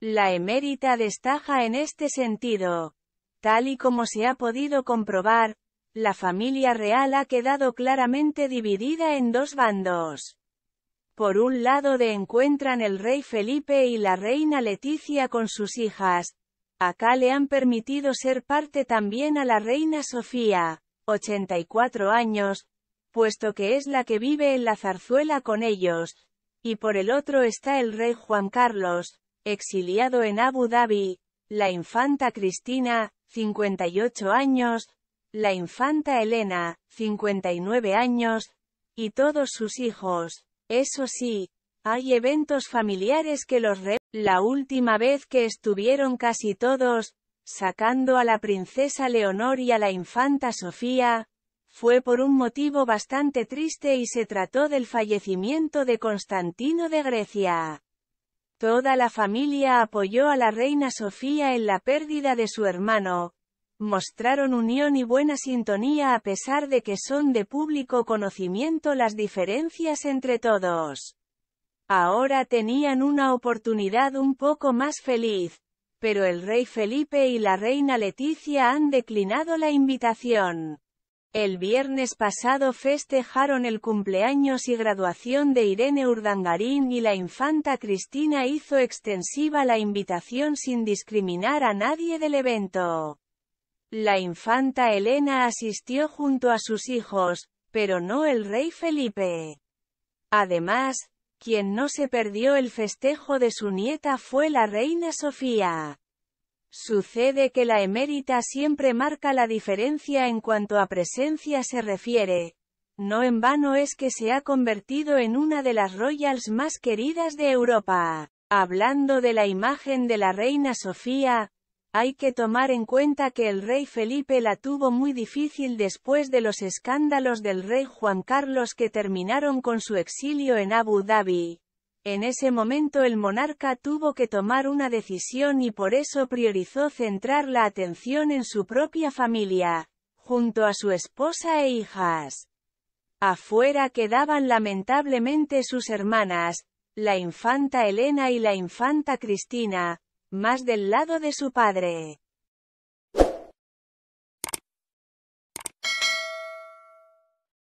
La emérita destaca en este sentido. Tal y como se ha podido comprobar, la familia real ha quedado claramente dividida en dos bandos. Por un lado de encuentran el rey Felipe y la reina Leticia con sus hijas. Acá le han permitido ser parte también a la reina Sofía, 84 años, puesto que es la que vive en la zarzuela con ellos. Y por el otro está el rey Juan Carlos, exiliado en Abu Dhabi, la infanta Cristina, 58 años, la infanta Elena, 59 años, y todos sus hijos. Eso sí, hay eventos familiares que los re... La última vez que estuvieron casi todos, sacando a la princesa Leonor y a la infanta Sofía, fue por un motivo bastante triste y se trató del fallecimiento de Constantino de Grecia. Toda la familia apoyó a la reina Sofía en la pérdida de su hermano, mostraron unión y buena sintonía a pesar de que son de público conocimiento las diferencias entre todos. Ahora tenían una oportunidad un poco más feliz, pero el rey Felipe y la reina Leticia han declinado la invitación. El viernes pasado festejaron el cumpleaños y graduación de Irene Urdangarín y la infanta Cristina hizo extensiva la invitación sin discriminar a nadie del evento. La infanta Elena asistió junto a sus hijos, pero no el rey Felipe. Además, quien no se perdió el festejo de su nieta fue la reina Sofía. Sucede que la emérita siempre marca la diferencia en cuanto a presencia se refiere. No en vano es que se ha convertido en una de las royals más queridas de Europa. Hablando de la imagen de la reina Sofía, hay que tomar en cuenta que el rey Felipe la tuvo muy difícil después de los escándalos del rey Juan Carlos que terminaron con su exilio en Abu Dhabi. En ese momento el monarca tuvo que tomar una decisión y por eso priorizó centrar la atención en su propia familia, junto a su esposa e hijas. Afuera quedaban lamentablemente sus hermanas, la infanta Elena y la infanta Cristina, más del lado de su padre.